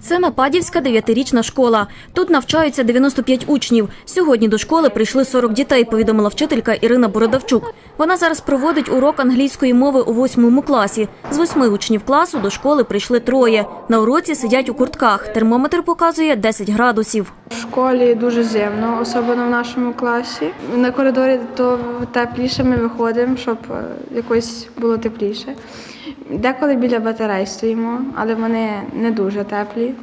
Це Нападівська дев'ятирічна школа. Тут навчаються 95 учнів. Сьогодні до школи прийшли 40 дітей, повідомила вчителька Ірина Бородавчук. Вона зараз проводить урок англійської мови у восьмому класі. З восьми учнів класу до школи прийшли троє. На уроці сидять у куртках. Термометр показує 10 градусів. В школі дуже зимно, особливо в нашому класі. На коридорі то тепліше ми виходимо, щоб е, якось було тепліше. Деколи біля батарей стоїмо, але вони не дуже теплі.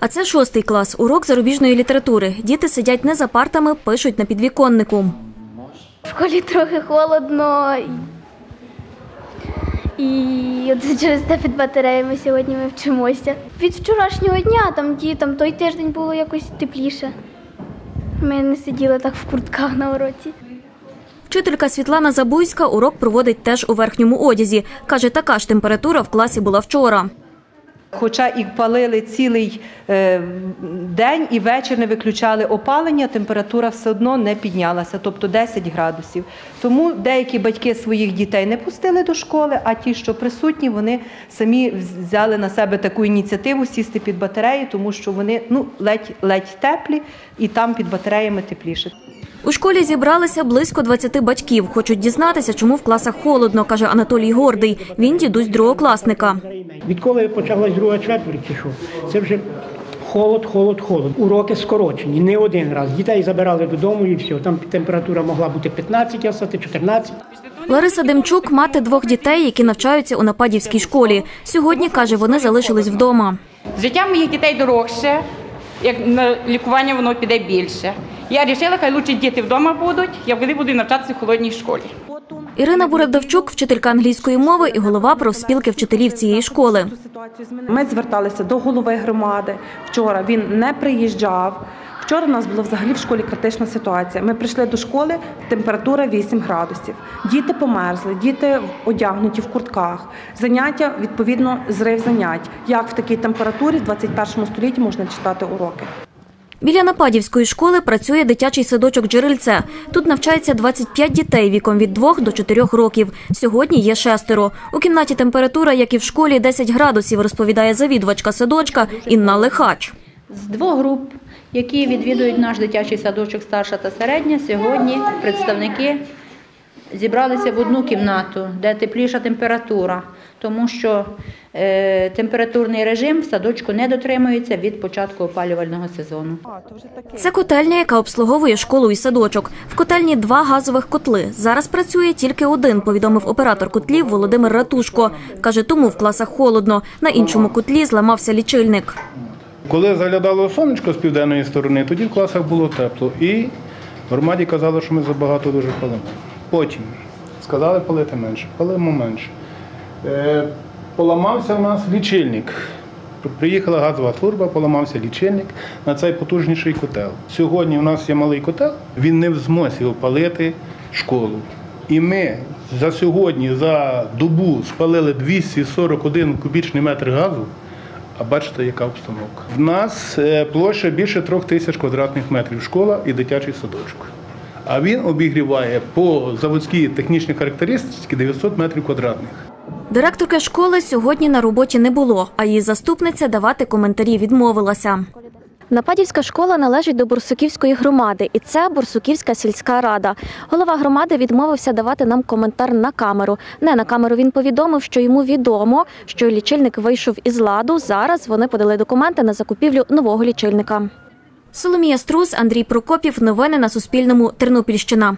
А це шостий клас. Урок зарубіжної літератури. Діти сидять не за партами, пишуть на підвіконнику. В школі трохи холодно. І от через те під батареями сьогодні ми вчимося. Від вчорашнього дня, там ті, там той тиждень було якось тепліше. Ми не сиділи так в куртках на уроці. Вчителька Світлана Забуйська урок проводить теж у верхньому одязі. Каже, така ж температура в класі була вчора. Хоча і палили цілий е, день і вечір не виключали опалення, температура все одно не піднялася, тобто 10 градусів. Тому деякі батьки своїх дітей не пустили до школи, а ті, що присутні, вони самі взяли на себе таку ініціативу сісти під батареї, тому що вони ну, ледь, ледь теплі і там під батареями тепліше. У школі зібралися близько 20 батьків. Хочуть дізнатися, чому в класах холодно, каже Анатолій Гордий. Він дідусь другокласника. Відколи почалась друга четверть, чи що, це вже холод, холод, холод. Уроки скорочені, не один раз. Дітей забирали додому і все. Там температура могла бути 15 а стати 14. Лариса Демчук мати двох дітей, які навчаються у Нападівській школі. Сьогодні каже, вони залишились вдома. Життя моїх дітей дорожче, як на лікування воно піде більше. Я вирішила, хай лучше діти вдома будуть, як вони будуть навчатися в холодній школі. Ірина Буревдовчук, вчителька англійської мови і голова профспілки вчителів цієї школи. Ми зверталися до голови громади. Вчора він не приїжджав. Вчора у нас була взагалі в школі критична ситуація. Ми прийшли до школи, температура 8 градусів. Діти померзли, діти одягнуті в куртках. Заняття, відповідно, зрив занять. Як в такій температурі в 21 столітті можна читати уроки? Біля Нападівської школи працює дитячий садочок «Джерельце». Тут навчається 25 дітей віком від 2 до 4 років. Сьогодні є шестеро. У кімнаті температура, як і в школі, 10 градусів, розповідає завідувачка садочка Інна Лихач. З двох груп, які відвідують наш дитячий садочок старша та середня, сьогодні представники зібралися в одну кімнату, де тепліша температура, тому що е, температурний режим в садочку не дотримується від початку опалювального сезону. Це котельня, яка обслуговує школу і садочок. В котельні два газових котли. Зараз працює тільки один, повідомив оператор котлів Володимир Ратушко. Каже, тому в класах холодно. На іншому котлі зламався лічильник. Коли заглядало сонечко з південної сторони, тоді в класах було тепло. І громаді казали, що ми забагато дуже палимо. Потім сказали палити менше, палимо менше. Е, поламався у нас лічильник. Приїхала газова служба, поламався лічильник на цей потужніший котел. Сьогодні у нас є малий котел, він не в змозі опалити школу. І ми за сьогодні, за добу спалили 241 кубічний метр газу. А бачите, яка обстановка. В нас е, площа більше трьох тисяч квадратних метрів школа і дитячий садочок. А він обігріває по заводській технічній характеристиці 900 метрів квадратних. Директорки школи сьогодні на роботі не було, а її заступниця давати коментарі відмовилася. Нападівська школа належить до Бурсуківської громади, і це Бурсуківська сільська рада. Голова громади відмовився давати нам коментар на камеру. Не на камеру він повідомив, що йому відомо, що лічильник вийшов із ладу. Зараз вони подали документи на закупівлю нового лічильника. Соломія Струс, Андрій Прокопів. Новини на Суспільному. Тернопільщина.